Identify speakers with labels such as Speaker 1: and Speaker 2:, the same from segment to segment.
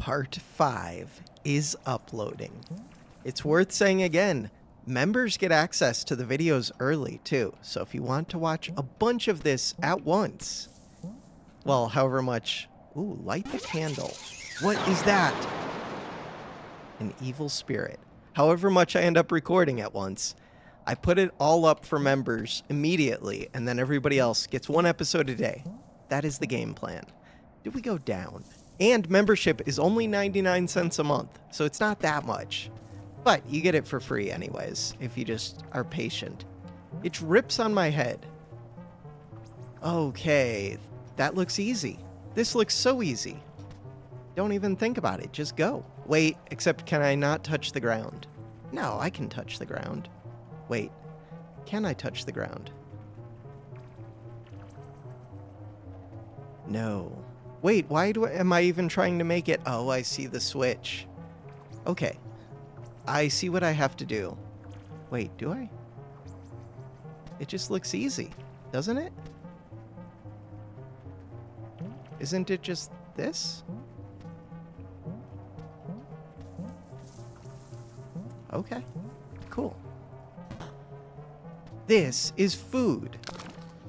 Speaker 1: Part 5 is uploading. It's worth saying again, members get access to the videos early too, so if you want to watch a bunch of this at once, well, however much. Ooh, light the candle. What is that? An evil spirit. However much I end up recording at once, I put it all up for members immediately, and then everybody else gets one episode a day. That is the game plan. Did we go down? And membership is only 99 cents a month, so it's not that much. But you get it for free, anyways, if you just are patient. It rips on my head. Okay, that looks easy. This looks so easy. Don't even think about it, just go. Wait, except can I not touch the ground? No, I can touch the ground. Wait, can I touch the ground? No. Wait, why do I, am I even trying to make it? Oh, I see the switch. Okay. I see what I have to do. Wait, do I? It just looks easy, doesn't it? Isn't it just this? Okay, cool. This is food.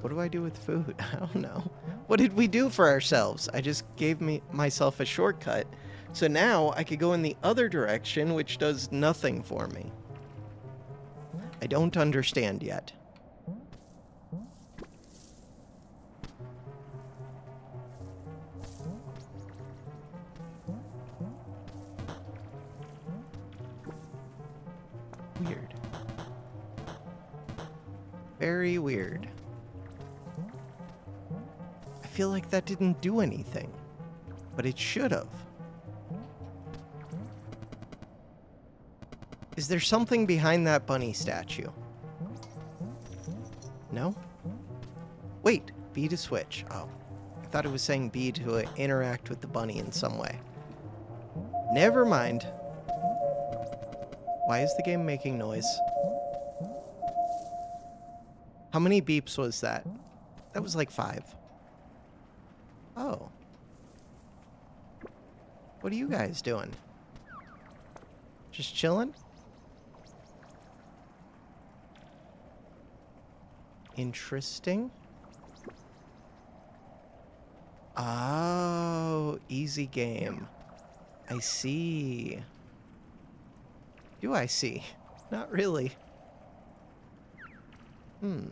Speaker 1: What do I do with food? I don't know. What did we do for ourselves? I just gave me myself a shortcut. So now I could go in the other direction, which does nothing for me. I don't understand yet. Weird. Very weird. I feel like that didn't do anything, but it should have. Is there something behind that bunny statue? No? Wait, B to switch. Oh, I thought it was saying B to interact with the bunny in some way. Never mind. Why is the game making noise? How many beeps was that? That was like five. Oh. What are you guys doing? Just chilling? Interesting. Oh, easy game. I see. Do I see? Not really. Hmm.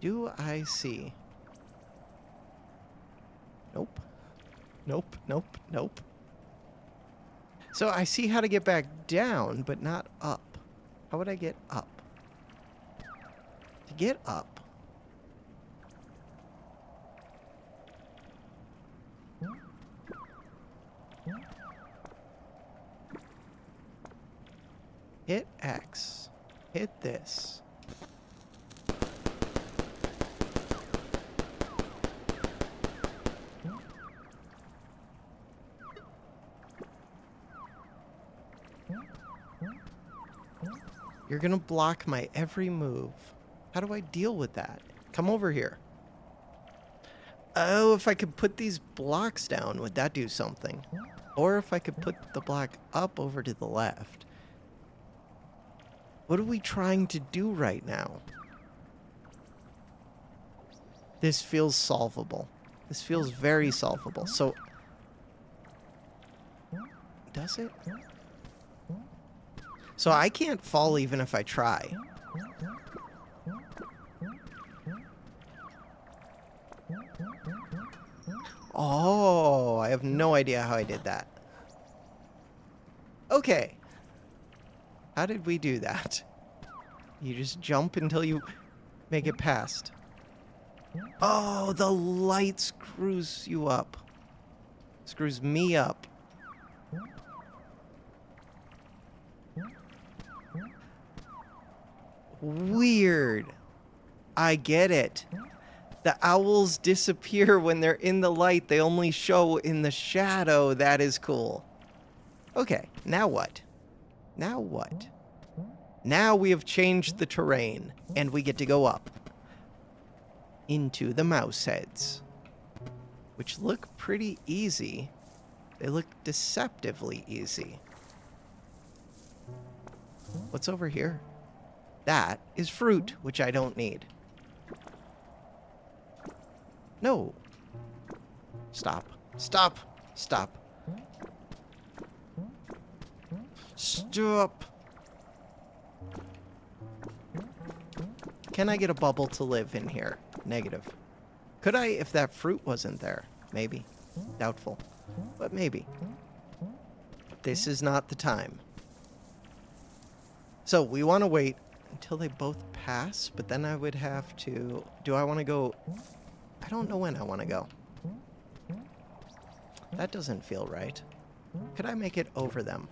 Speaker 1: Do I see? Nope. Nope, nope, nope. So I see how to get back down, but not up. How would I get up? To get up. Hit X. Hit this. You're gonna block my every move. How do I deal with that? Come over here. Oh, if I could put these blocks down, would that do something? Or if I could put the block up over to the left. What are we trying to do right now? This feels solvable. This feels very solvable. So, does it? So I can't fall even if I try. Oh, I have no idea how I did that. Okay. How did we do that? You just jump until you make it past. Oh, the light screws you up. Screws me up. Weird. I get it. The owls disappear when they're in the light. They only show in the shadow. That is cool. Okay, now what? Now what? Now we have changed the terrain, and we get to go up into the mouse heads. which look pretty easy. They look deceptively easy. What's over here? That is fruit, which I don't need. No. Stop. Stop. Stop. Stop. Can I get a bubble to live in here? Negative. Could I if that fruit wasn't there? Maybe. Doubtful. But maybe. This is not the time. So we want to wait until they both pass, but then I would have to... Do I want to go... I don't know when I want to go. That doesn't feel right. Could I make it over them?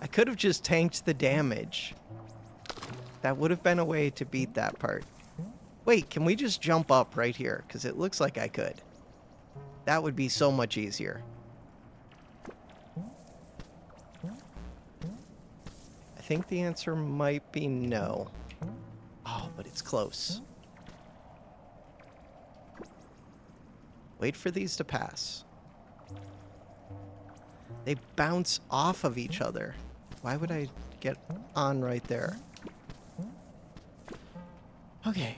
Speaker 1: I could have just tanked the damage. That would have been a way to beat that part. Wait, can we just jump up right here? Because it looks like I could. That would be so much easier. Think the answer might be no. Oh, but it's close. Wait for these to pass. They bounce off of each other. Why would I get on right there? Okay.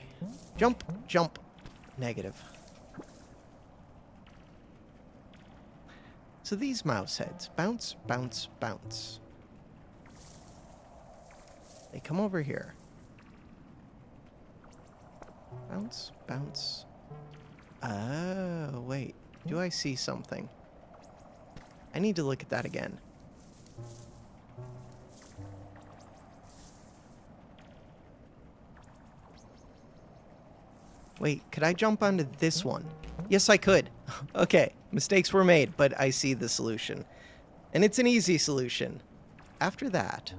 Speaker 1: Jump, jump. Negative. So these mouse heads bounce, bounce, bounce. They come over here. Bounce, bounce. Oh, wait. Do I see something? I need to look at that again. Wait, could I jump onto this one? Yes, I could. okay, mistakes were made, but I see the solution. And it's an easy solution. After that,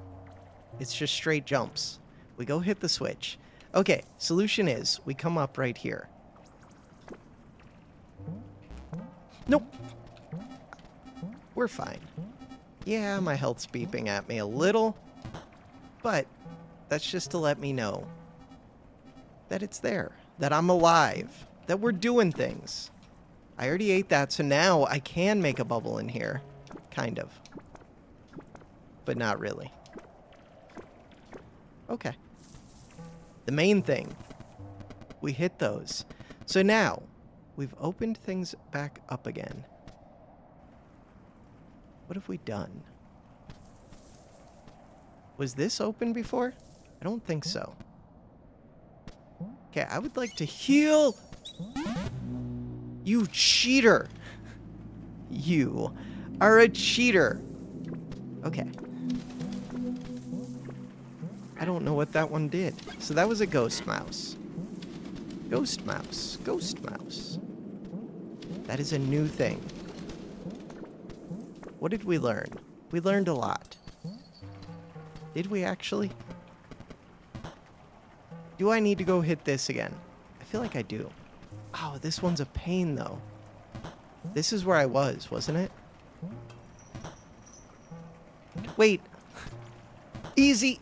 Speaker 1: it's just straight jumps. We go hit the switch. Okay, solution is we come up right here. Nope. We're fine. Yeah, my health's beeping at me a little, but that's just to let me know that it's there that I'm alive, that we're doing things. I already ate that, so now I can make a bubble in here. Kind of. But not really. Okay. The main thing. We hit those. So now, we've opened things back up again. What have we done? Was this open before? I don't think so. Okay, I would like to heal. You cheater. You are a cheater. Okay. I don't know what that one did. So that was a ghost mouse. Ghost mouse. Ghost mouse. That is a new thing. What did we learn? We learned a lot. Did we actually? Do I need to go hit this again? I feel like I do. Oh, this one's a pain, though. This is where I was, wasn't it? Wait. Easy.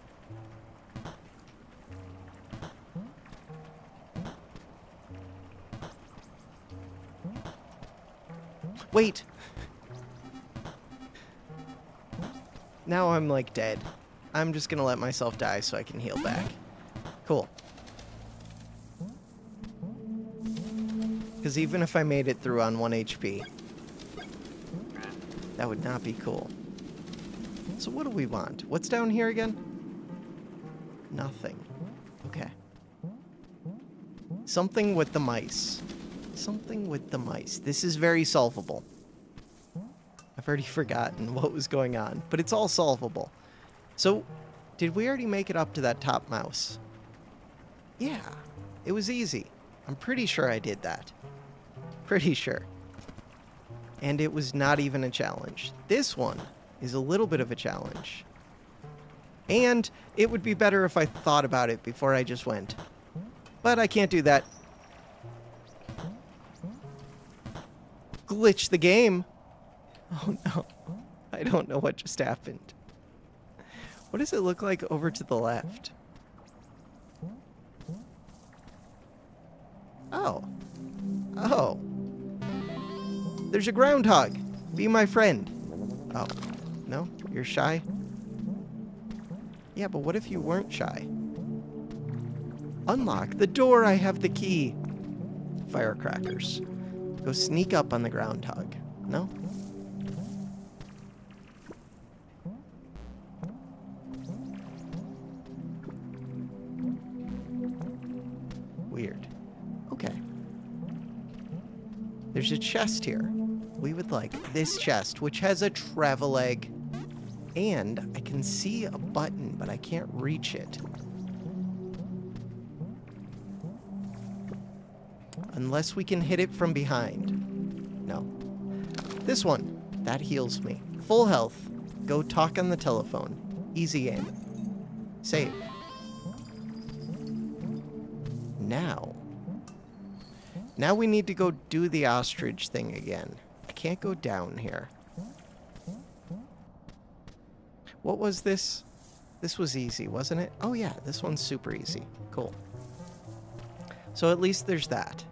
Speaker 1: Wait. Now I'm like dead. I'm just gonna let myself die so I can heal back. Cool. Because even if I made it through on 1 HP, that would not be cool. So what do we want? What's down here again? Nothing. Okay. Something with the mice. Something with the mice. This is very solvable. I've already forgotten what was going on, but it's all solvable. So, did we already make it up to that top mouse? Yeah, it was easy. I'm pretty sure I did that. Pretty sure. And it was not even a challenge. This one is a little bit of a challenge. And it would be better if I thought about it before I just went. But I can't do that. glitched the game. Oh no. I don't know what just happened. What does it look like over to the left? Oh. Oh. There's a groundhog. Be my friend. Oh. No? You're shy? Yeah, but what if you weren't shy? Unlock the door. I have the key. Firecrackers. Go sneak up on the groundhog. No? Weird. Okay. There's a chest here. We would like this chest, which has a travel egg. And I can see a button, but I can't reach it. Unless we can hit it from behind. No. This one. That heals me. Full health. Go talk on the telephone. Easy game. Save. Now. Now we need to go do the ostrich thing again. I can't go down here. What was this? This was easy, wasn't it? Oh yeah, this one's super easy. Cool. So at least there's that.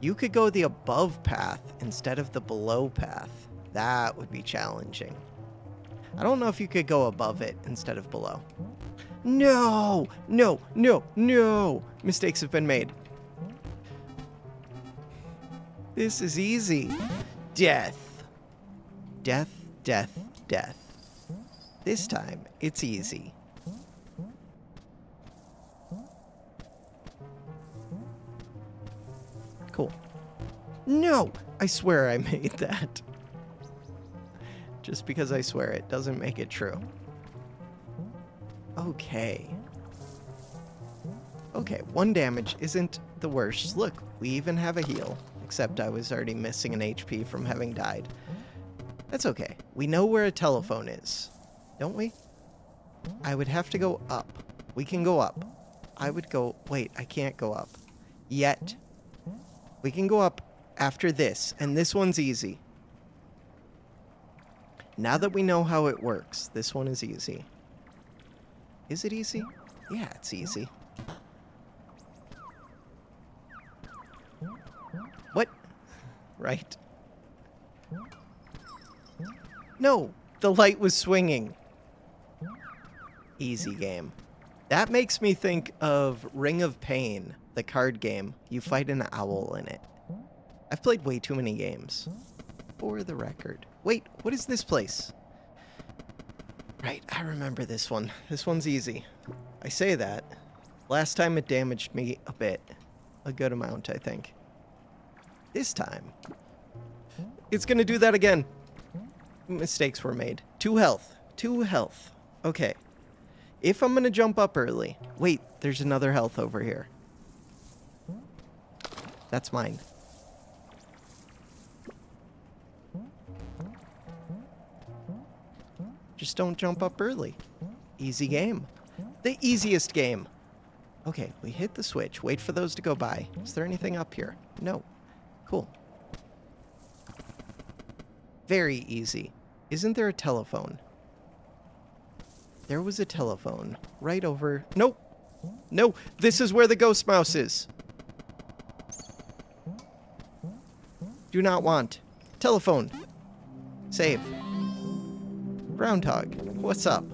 Speaker 1: You could go the above path instead of the below path. That would be challenging. I don't know if you could go above it instead of below. No! No, no, no! Mistakes have been made. This is easy. Death. Death, death, death. This time, it's easy. No! I swear I made that. Just because I swear it doesn't make it true. Okay. Okay, one damage isn't the worst. Look, we even have a heal. Except I was already missing an HP from having died. That's okay. We know where a telephone is. Don't we? I would have to go up. We can go up. I would go... Wait, I can't go up. Yet. We can go up after this, and this one's easy. Now that we know how it works, this one is easy. Is it easy? Yeah, it's easy. What? Right. No, the light was swinging. Easy game. That makes me think of Ring of Pain, the card game. You fight an owl in it. I've played way too many games. For the record. Wait, what is this place? Right, I remember this one. This one's easy. I say that. Last time it damaged me a bit. A good amount, I think. This time, it's gonna do that again. Mistakes were made. Two health. Two health. Okay. If I'm gonna jump up early... Wait, there's another health over here. That's mine. Just don't jump up early. Easy game. The easiest game. Okay, we hit the switch. Wait for those to go by. Is there anything up here? No. Cool. Very easy. Isn't there a telephone? There was a telephone right over... Nope. No, this is where the ghost mouse is. Do not want. Telephone. Save. Groundhog, what's up?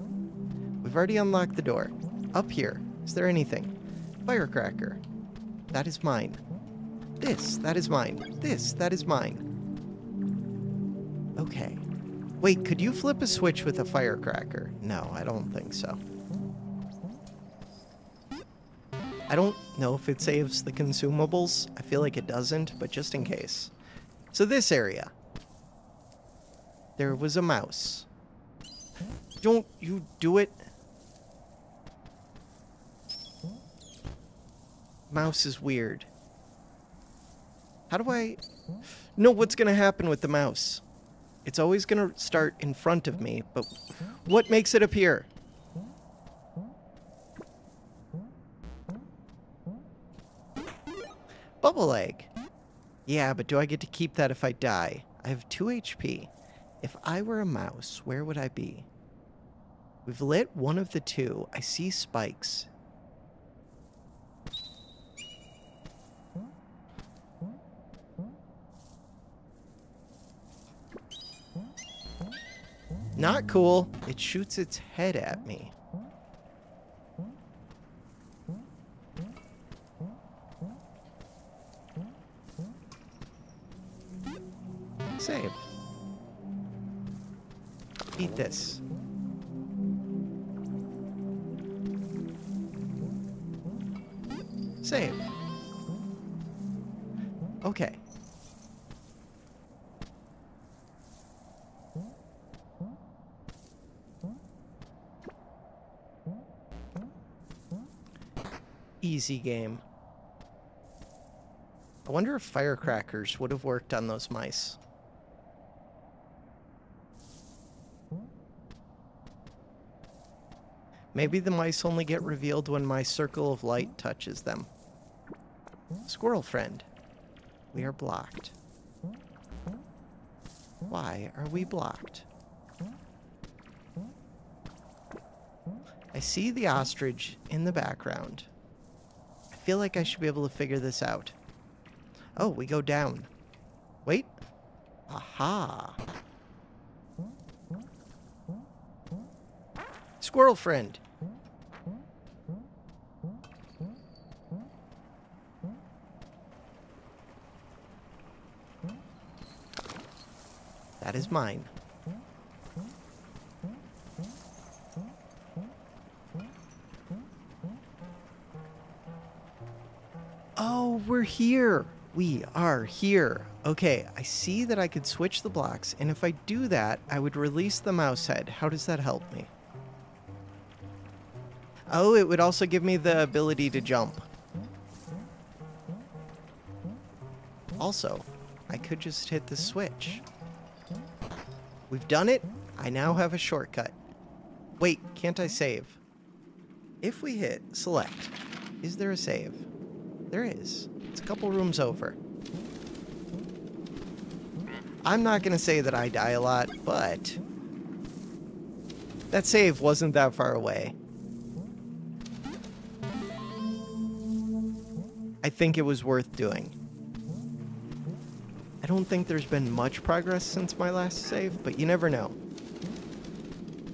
Speaker 1: We've already unlocked the door. Up here, is there anything? Firecracker. That is mine. This, that is mine. This, that is mine. Okay. Wait, could you flip a switch with a firecracker? No, I don't think so. I don't know if it saves the consumables. I feel like it doesn't, but just in case. So this area. There was a mouse. Don't you do it. Mouse is weird. How do I know what's going to happen with the mouse? It's always going to start in front of me, but what makes it appear? Bubble egg. Yeah, but do I get to keep that if I die? I have 2 HP. If I were a mouse, where would I be? We've lit one of the two. I see spikes. Not cool. It shoots its head at me. Save. Eat this. Save. Okay. Easy game. I wonder if firecrackers would have worked on those mice. Maybe the mice only get revealed when my circle of light touches them. Squirrel friend, we are blocked. Why are we blocked? I see the ostrich in the background. I feel like I should be able to figure this out. Oh, we go down. Wait. Aha. Squirrel friend. That is mine. Oh, we're here. We are here. Okay, I see that I could switch the blocks, and if I do that, I would release the mouse head. How does that help me? Oh, it would also give me the ability to jump. Also, I could just hit the switch. We've done it. I now have a shortcut. Wait, can't I save? If we hit select, is there a save? There is. It's a couple rooms over. I'm not going to say that I die a lot, but that save wasn't that far away. I think it was worth doing. I don't think there's been much progress since my last save, but you never know.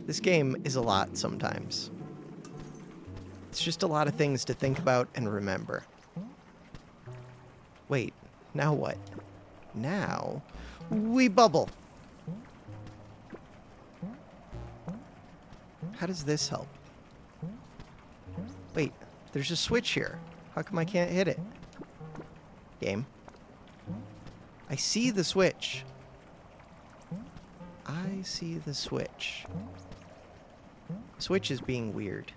Speaker 1: This game is a lot sometimes. It's just a lot of things to think about and remember. Wait, now what? Now, we bubble. How does this help? Wait, there's a switch here. How come I can't hit it? Game. I see the switch. I see the switch. Switch is being weird.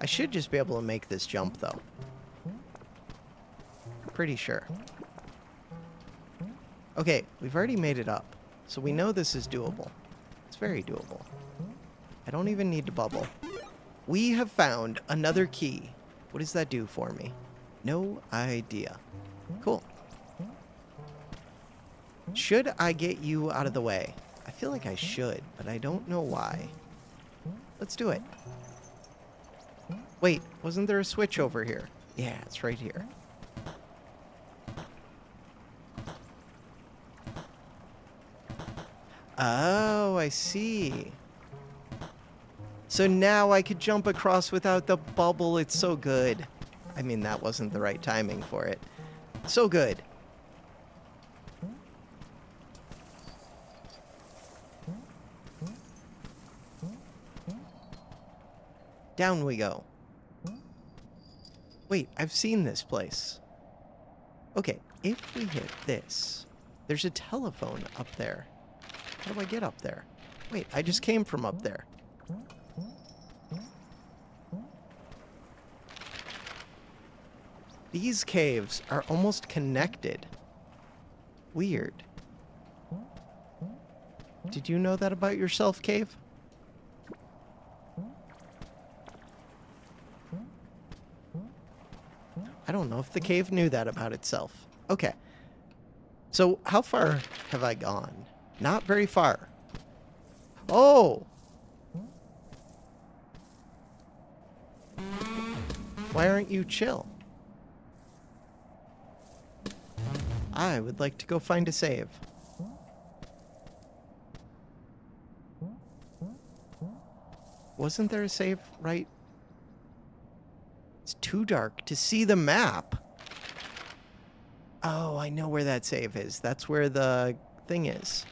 Speaker 1: I should just be able to make this jump, though. Pretty sure. Okay, we've already made it up, so we know this is doable. It's very doable. I don't even need to bubble. We have found another key. What does that do for me? No idea. Cool. Should I get you out of the way? I feel like I should, but I don't know why. Let's do it. Wait, wasn't there a switch over here? Yeah, it's right here. Oh, I see. So now I could jump across without the bubble. It's so good. I mean, that wasn't the right timing for it. So good. Down we go. Wait, I've seen this place. Okay, if we hit this, there's a telephone up there. How do I get up there? Wait, I just came from up there. These caves are almost connected. Weird. Did you know that about yourself, Cave? I don't know if the cave knew that about itself. Okay. So, how far have I gone? Not very far. Oh! Why aren't you chill? I would like to go find a save. Wasn't there a save right? It's too dark to see the map. Oh, I know where that save is. That's where the thing is.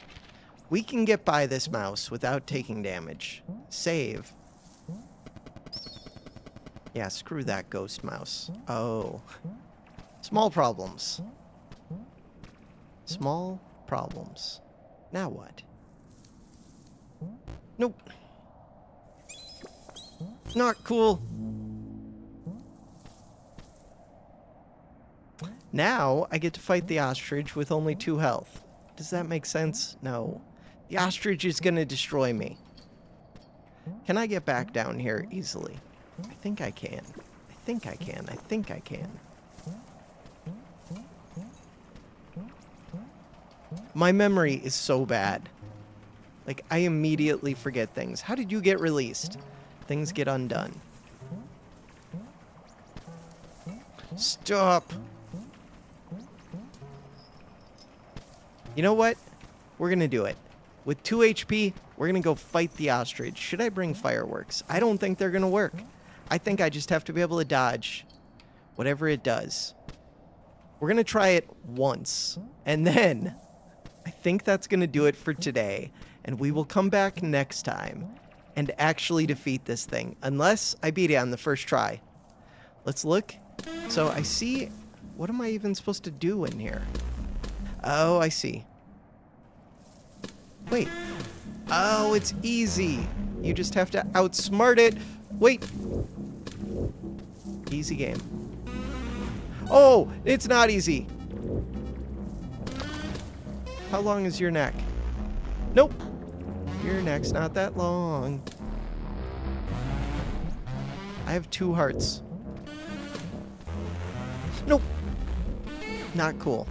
Speaker 1: We can get by this mouse without taking damage. Save. Yeah, screw that ghost mouse. Oh. Small problems. Small problems. Now what? Nope. Not cool. Now I get to fight the ostrich with only two health. Does that make sense? No. The ostrich is going to destroy me. Can I get back down here easily? I think I can. I think I can. I think I can. My memory is so bad. Like, I immediately forget things. How did you get released? Things get undone. Stop! You know what? We're gonna do it. With 2 HP, we're gonna go fight the ostrich. Should I bring fireworks? I don't think they're gonna work. I think I just have to be able to dodge whatever it does. We're gonna try it once, and then I think that's gonna do it for today and we will come back next time and actually defeat this thing, unless I beat it on the first try. Let's look. So I see, what am I even supposed to do in here? Oh, I see. Wait. Oh, it's easy. You just have to outsmart it. Wait. Easy game. Oh, it's not easy. How long is your neck? Nope. Your neck's not that long. I have two hearts. Nope. Not cool.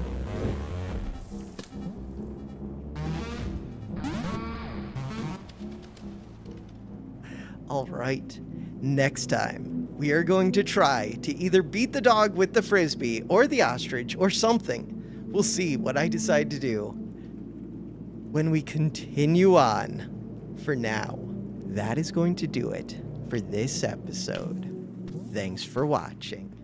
Speaker 1: All right. Next time, we are going to try to either beat the dog with the frisbee or the ostrich or something. We'll see what I decide to do when we continue on. For now, that is going to do it for this episode. Thanks for watching.